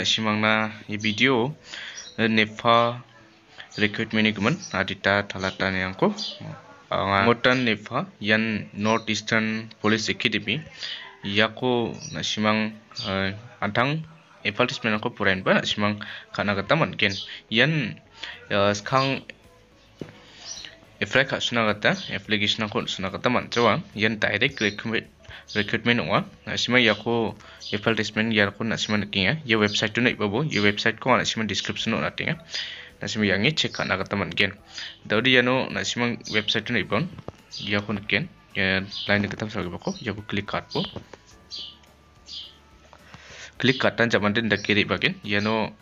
na simangna i video nepa recruitment ni guman adita talata ni angko. Anga motan nepa yan north eastern police academy yako na simang antang advertisement angko purain ba na simang kana gata manken yan skang apply ka suna gata application angko suna gata mancawa yan direct recruitment recruitment ong nasima yako advertisement yarko nasima nakinga ye website tu naibabo ye website ko nasima description ong natinga nasima yangi check kana kata mangen daudi yano nasima website tu naibon yako naken ya kita sarga bako yako click kat bo click katan jaman den dakiri bagen yano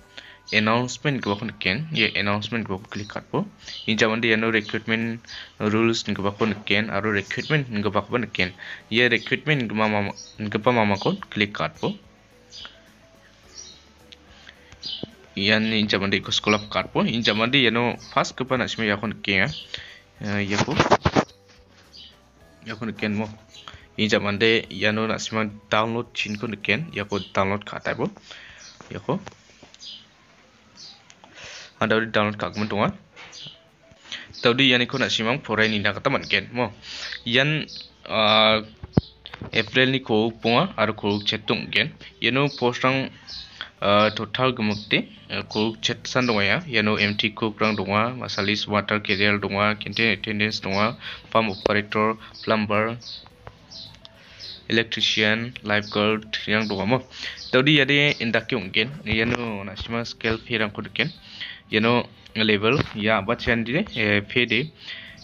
announcement ko kon ken. Ye announcement ko click kat po in jaman de no recruitment rules ko ba kon ken. Aro recruitment ko ba kon ken. Ye recruitment ko mama ko pa mama kon click kat po yan in jaman de ko school of kat po in jaman de no first ko pa na sime ya kon ken ya. Ko ya kon ken mo. In jaman de yano na sima download chin kon ken. Ya ko download po ya ko anda udah download kagum tuh tadi yan ikut nasi mang forai ni nak teman ken? Mo. Yan April ni ko punga ar ko cetung ken. Yano postang total gemukti ko cet san dong ya. Yano MT ko kurang dong masalis water carrier dong kente attendance dong farm operator plumber electrician lifeguard yang dong mo. Tadi yade indak ken? Yano nasi mang scale pirang ko ken yano level ya bachian di pede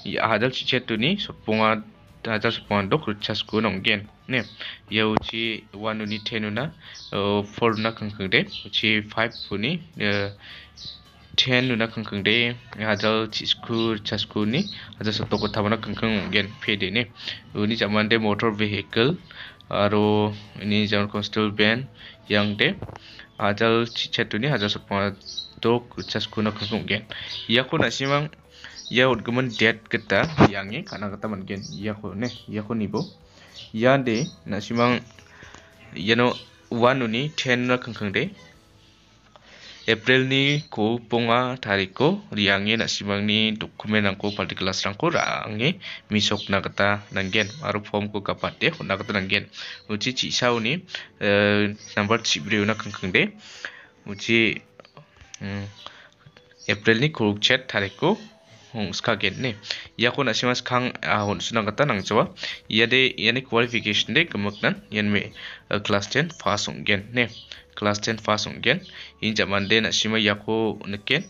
ya hadal chichetu ni sopunga hadal sopunga dok ruchas ku nonggen ne. Ya uchi one uni ten una four na kangkang de uchi five puni ten una kangkang de hadal chisku chasku ni hadal sotoko tabana kangkang nonggen pede ne. Uni zaman de motor vehicle aro ini zaman constable band yang de hadal chichetu ni hadal sopunga untuk cas kuna kusung gen ya ko na simang ya ud gumen det kita yang ni kana kata man gen ya ko ne ya ko nibo ya de na simang ya no one ni ten na kang de. April ni ko ponga tariko riangi na simang ni dokumen angko particular rangko rangi misok na kata nanggen aru form ko kapat de na kata nanggen uci ci sau ni number cibriu na kang de. Uci April ni kuruk chat tariko ska gen ne ya ko nasimas khang ahon sunang kata nang chawa ya de yani qualification de kemak nan yan me class 10 pass ong gen ne class 10 pass ong gen in jaman de nasima ya ko neken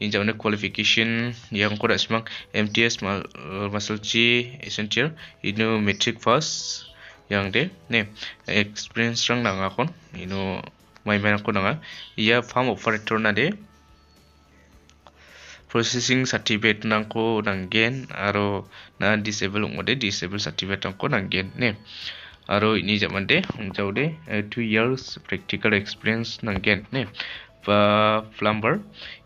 in jaman qualification yang ko nasimang MTS masal chi essential ino metric pass yang de ne experience rang nang akon ino mai mai ko nanga ya farm operator na de. Processing certificate nangko nanggen aro na disable ngode disable certificate nangko nanggen ne. Aro ini zaman de jauh de two years practical experience nanggen ne. Ba plumber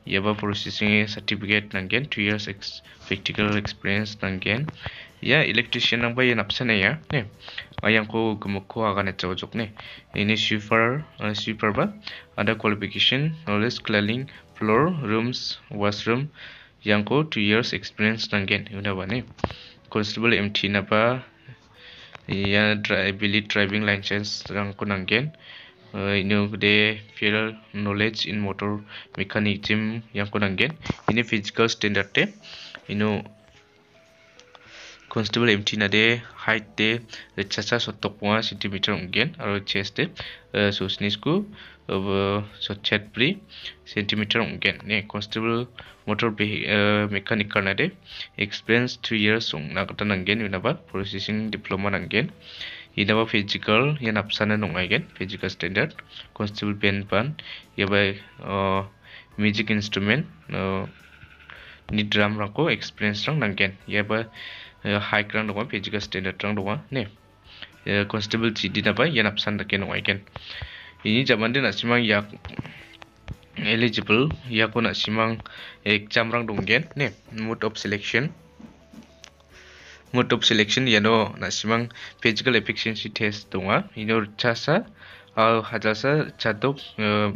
ya ba processing certificate nanggen two years practical experience nanggen या electrician number ये नपसने या ने आयां को कुमकु आगाने चाहो जोक ने इन्हें स्वीपर स्वीपर बा other qualification knowledge cleaning floor rooms washroom यां को टू इयर्स एक्सपीरियंस नंगेन यूना बने कॉन्स्टेबल एमटी ना बा या ड्राइविली ड्राइविंग लाइसेंस रंग को नंगेन इन्हों दे फिर नॉलेज इन मोटर मैकेनिज्म यां को नंगेन इन्हें फ़िज़िकल स्टैंडर्ड टे इन्हों constable na de height de chacha sotok pwa centimeter ungen aro chest de susnis ku sochet pri centimeter ungen. Ne constable motor mechanic karna de experience 2 years ung na kata nanggen ina ba processing diploma nanggen ina ba physical yan apsana nongai physical standard. Constable pen pan ya ba music instrument ni drum rangko experience rang nanggen ya ba high rang dong physical standard rang dong ne constable GD na ba yan apsan da ken nongai ken ini zaman din asimang yak eligible yak ko asimang exam rang donggen ne mode of selection. Mode of selection yano nasimang physical efficiency test donga ino chasa 하자사 자독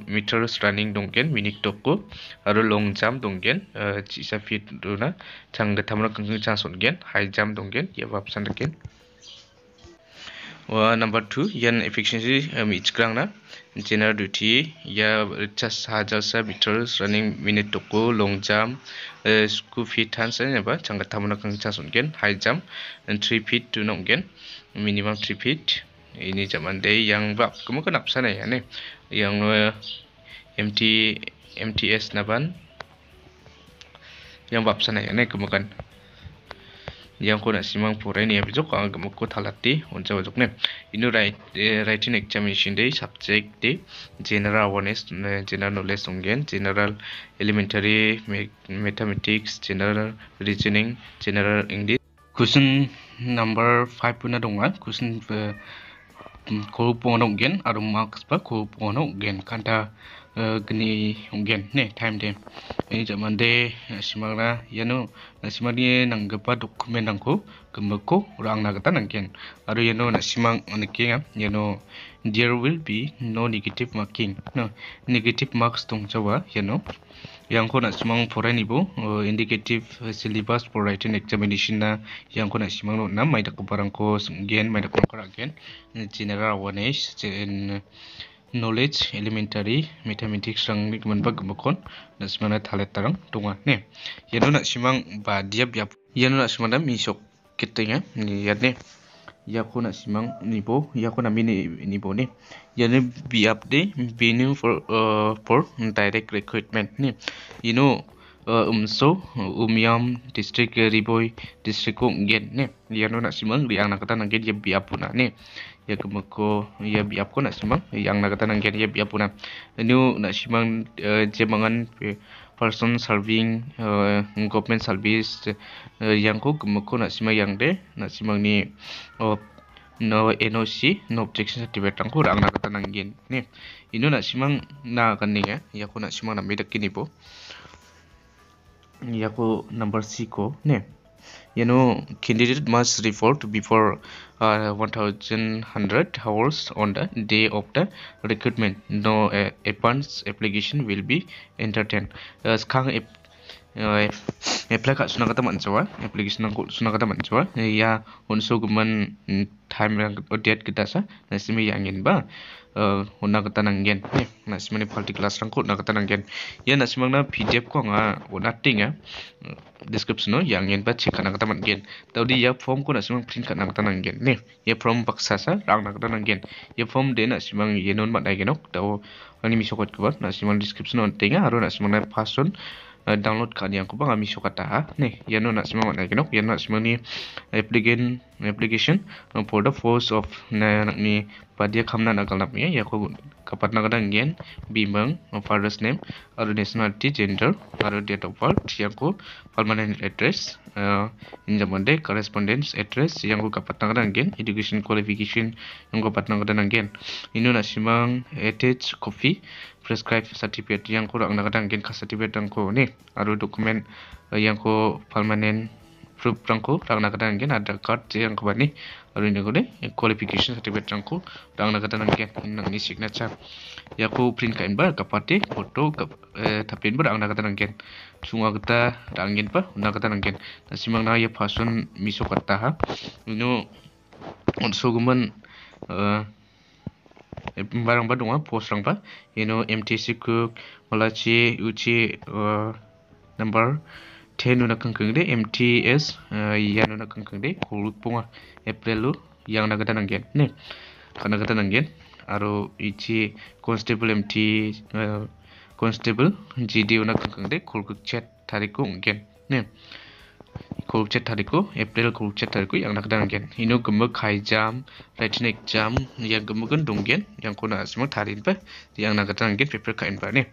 미터 스라닝 동겐 미닉 도고 아로 롱잠 동겐 지사피드나 장가 담으로 강강 차손겐 하이잠 동겐 예밥 산다겐 number two yan efficiency each krang na general duty ya chas hajasa meters running minik toko long jump sku fit hansan ya ba changga tamra kangki chason gen high jump and 3 feet to nom gen minimum 3 feet ini zaman day yang bab kamu kenapa sana ya nih yang uh, MT MTS naban. Yang bab sana ya nih kamu kan? Yang ko na simang pore ni abijok ang kamu ko thalati unca bajok ne inu right writing examination day subject day general awareness general knowledge ungen general elementary mathematics general reasoning general english. Question number 5 puna donga question ko pono gen aro marks ba ko pono gen kanta gni ungen ne time de ini zaman de simagna yano simagni nanggapa dokumen nangko gemeko rang nagata nangken aro yano nasimang onikenga yano there will be no negative marking no negative marks tong jawa yano yang ko nak simang foreign ibu indicative syllabus for writing examination na yang ko nak simang no na mai dak barang ko gen mai dak ko gen general awareness knowledge elementary mathematics rang ni kemen bag makon na simang na thalet tarang tunga ne yano nak simang ba dia biap yano nak simang da misok kitenya ni yadne yakuna simang nibo yakuna mini nibo ni. Yani biap de venue for uh, for direct recruitment ni. You know umso umyam district riboy district ko gen ne yano na simang yang nakata nang gen ya biap puna ni ya kemako ya biap ko na simang yang nakata nang gen ya biap puna nu na simang uh, jemangan person serving uh, government service. Yang ko gemako nak simang yang de nak simang ni uh, no NOC no objection certificate rangko rang nak kata nanggin ni. Ino nak simang na kaning ya ya ko nak simang na medak kini po. Ya ko number C ko ne you know candidate must report before uh, 1100 hours on the day of the recruitment. No uh, advance application will be entertained. Uh, sekarang apply kat sunang kata mancawa application ang sunang kata mancawa ya unso guman time yang date kita sa nasimi yangin ba una kata nanggen ne nasimi ni party class rangko na kata ya nasimi na pdf ko nga una ting ya description no yangin ba check na kata manggen tau di ya form ko nasimi print ka na kata nanggen ne ya form baksa sa rang na kata ya form de nasimi yenon mat na genok tau ani misokot ko ba nasimi description on tinga aro nasimi na password download kan yang kubang kami suka taha nih ya no nak semua nak. Kenok ya nak semua ni application for the force of na ni padia kamna nak kalap ya ya ko kapat nak kadang gen bimang father's name or nationality gender or date of yang ko permanent address uh, in zaman de correspondence address yang ko kapat nak kadang gen education qualification yang ko kapat nak kadang gen ino nak simang attach copy prescribe certificate yang ko ang nakadang gen ka certificate ko ni aru dokumen yang ko permanent proof rang ko rang nakadang gen ada card yang ko bani aru ini ko de qualification certificate rang ko rang nakadang gen nang ni signature. Ya ko print kain ba kapate foto ka tapin ba rang nakadang gen chunga kata rang gen pa nakadang gen nasimang na pasun miso kata ha. Ino also guman barang ba dong post rang ba mtc cook malachi uchi uh, number 10 nuna kangkang de mts uh, ya nuna kangkang de kulut punga april yang naga tanang gen ne kana kata nanggen aro ichi constable mt uh, constable gd una kangkang de kulkuk chat tariku gen ne kulchet tariko April kulchet tariko yang nak dan gen ino gemuk kai jam writing exam yang gemuk donggen yang kona semua tarin pa yang nak dan gen paper kain pa ne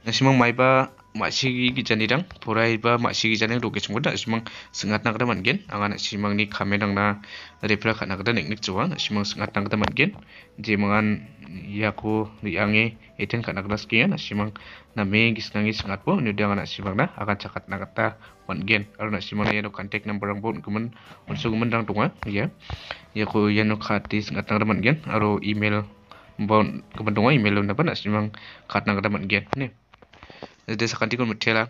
semua mai ba masih gijani dang porai ba masih gijani roke semua dah semua sengat nak dan gen. Angan semua ni kami dang na repra kan nak dan nik cuan semua sengat nak dan gen. Je mangan ya ko riange eten kan nak das kian semua na me gis nangi sengat po ni dia anak semua na akan cakat nak kata wan gen. Kalau nak semua ya contact number ang bon kuman unso kuman dang tunga. Ya. Ya ko ya no khati sengat nang raman gen. Email bon kemen dongai email na ban asimang khat na gada man gen. Ne Das ist gerade desarrollo comercial